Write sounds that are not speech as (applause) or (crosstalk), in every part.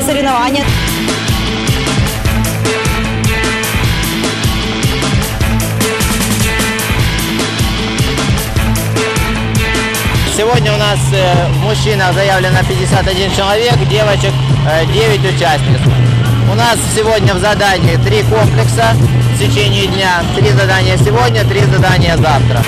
соревнования. Сегодня у нас э, в мужчинах заявлено 51 человек, девочек э, 9 участниц. У нас сегодня в задании три комплекса в течение дня. Три задания сегодня, три задания завтра.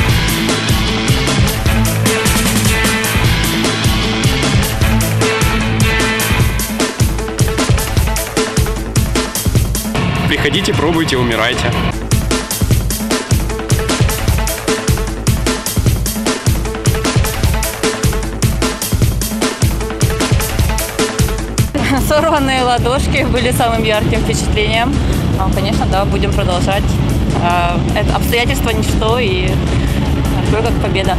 Приходите, пробуйте, умирайте. (laughs) Сорванные ладошки были самым ярким впечатлением. А, Конечно, да, будем продолжать. А, Это обстоятельства ничто и такое как победа.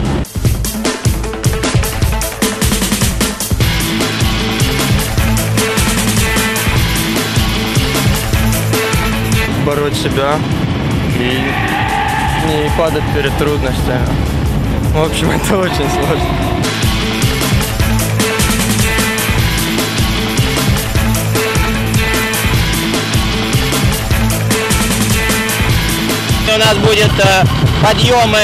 Бороть себя и не падать перед трудностями. В общем, (laughs) это очень сложно. Нас будет э, подъемы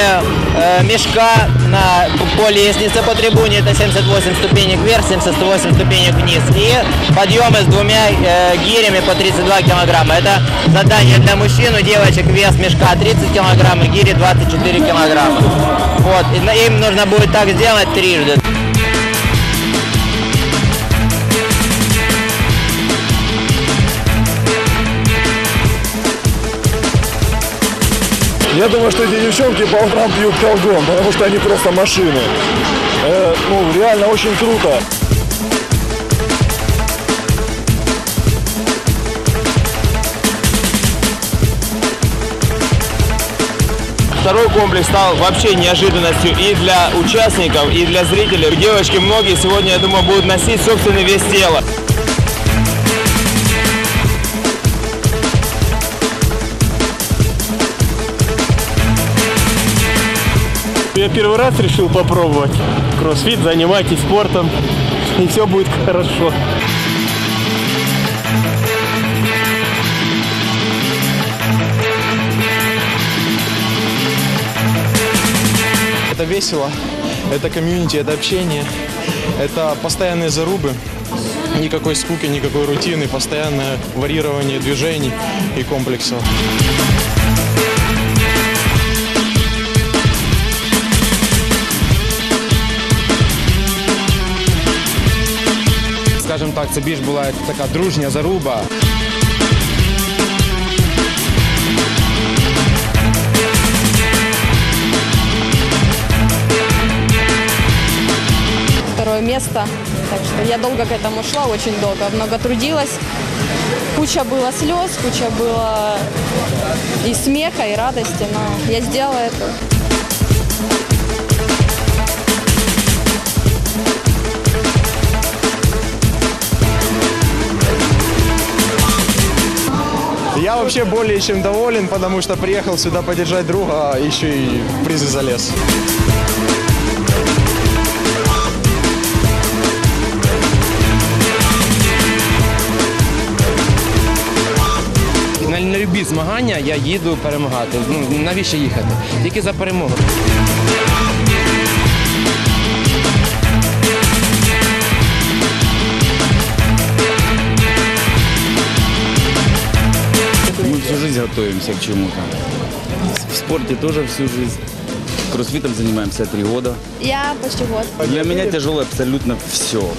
э, мешка на поле лестницы по трибуне. Это 78 ступенек вверх, 78 ступенек вниз. И подъемы с двумя э, гирями по 32 килограмма. Это задание для мужчин. У девочек вес мешка 30 килограмм и гири 24 килограмма. Вот. И им нужно будет так сделать трижды. Я думаю, что эти девчонки по утрам пьют колгон, потому что они просто машины. Э, ну, реально очень круто. Второй комплекс стал вообще неожиданностью и для участников, и для зрителей. Девочки многие сегодня, я думаю, будут носить собственный вес тела. Я первый раз решил попробовать кроссфит, занимайтесь спортом, и все будет хорошо. Это весело, это комьюнити, это общение, это постоянные зарубы, никакой скуки, никакой рутины, постоянное варьирование движений и комплексов. Це більш була така дружня заруба. Второе место. Так что я долго к этому шла, очень долго. Много трудилась. Куча было слез, куча было и смеха, и радости. Но я сделала это. Я вообще более чем доволен, потому что приехал сюда поддержать друга, а еще и в призы залез. На, на любі змагання я їду перемагати. Ну навіщо їхати? Тільки за перемогу. Готовимся к чему-то. В спорте тоже всю жизнь. Кроссфитом занимаемся три года. Я почти год. Для меня тяжело абсолютно все.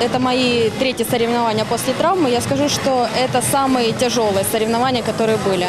Это мои третьи соревнования после травмы. Я скажу, что это самые тяжелые соревнования, которые были.